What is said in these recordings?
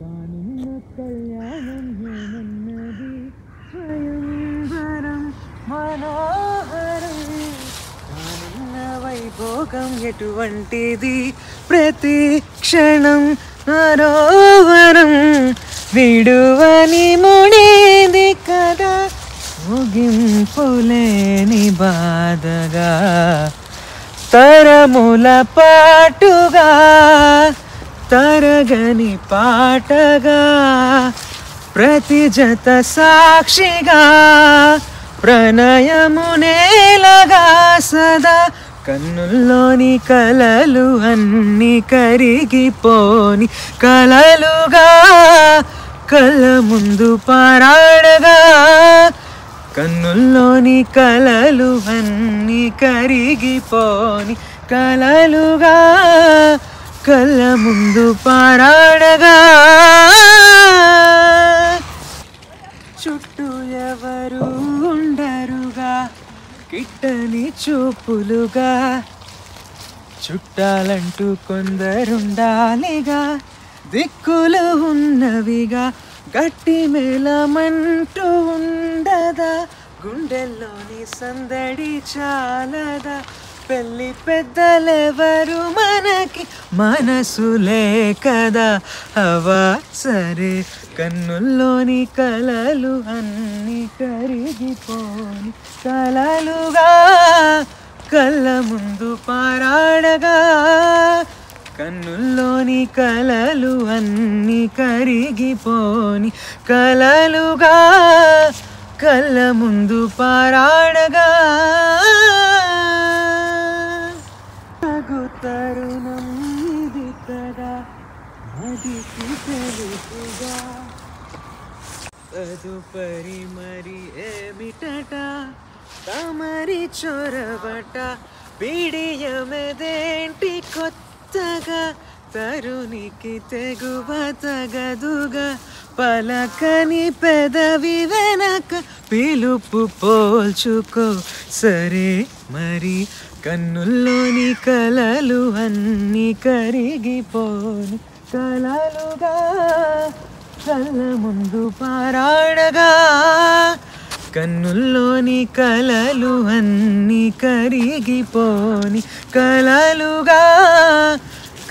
కానున్న కళ్యాణం ఏమన్నది స్వయంవరం మనోహరం కానున్న వైభోగం ఎటువంటిది ప్రతి క్షణం నరోవరం విడువని ముడేది కదా ముగింపులేని బాధగా తరముల పాటుగా తరగని పాటగా ప్రతి జత సాక్షిగా ప్రణయమునేలగా సదా కన్నుల్లోని కలలు అన్ని కరిగిపోని కలలుగా కళ్ళ ముందు పారాడగా కన్నుల్లోని కలలు అన్ని కరిగిపోని కలలుగా కళ్ళ ముందు పాడాడగా చుట్టూ ఎవరు ఉండరుగా కిట్టని చూపులుగా. చుట్టాలంటూ కొందరుండాలిగా దిక్కులు ఉన్నవిగా గట్టి మేళమంటూ ఉండదా గుండెల్లోని సందడి చాలదా. పెళ్ళి పెద్దలెవరు మనకి మనసులే కదా అవా సరే. కన్నుల్లోని కలలు అన్ని కరిగిపోని కలలుగా కళ్ళ ముందు పారాడగా. కన్నుల్లోని కలలు అన్ని కరిగిపోని కలలుగా కళ్ళ ముందు పారాడగా. మదికి తెలుసుగా తదుపరి మరి ఏమిటట? తమరి చొరబట పిడియమెదేంటి కొత్తగా? తరునికి తెగువ తగదుగా పలకని పెదవి వెనక పిలుపు పోల్చుకో. సరే మరి కన్నుల్లోని కలలు అన్ని కరిగిపోను. కలలుగా కళ్ళ ముందు పారాడగా కన్నుల్లోని కలలు అన్ని కరిగిపోని కలలుగా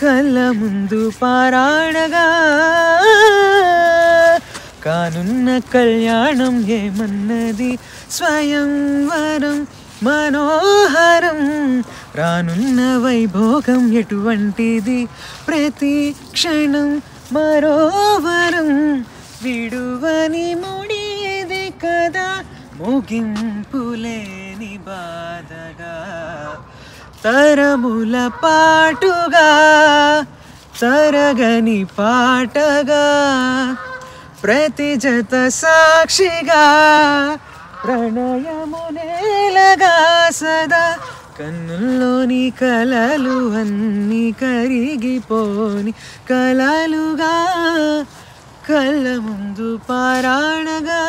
కళ్ళ ముందు పారాడగా కానున్న కళ్యాణం ఏమన్నది స్వయంవరం మనోహర రానున్న వైభోగం ఎటువంటిది? ప్రతి క్షణం మరోవరం విడువని ముడిది కదా? ముగింపులేని బాధగా తరముల పాటుగా తరగని పాటగా ప్రతి జత సాక్షిగా ప్రణయమునేలగా సదా కన్నుల్లోని కలలు అన్ని కరిగిపోని కలలుగా కళ్ళ ముందు పారాణగా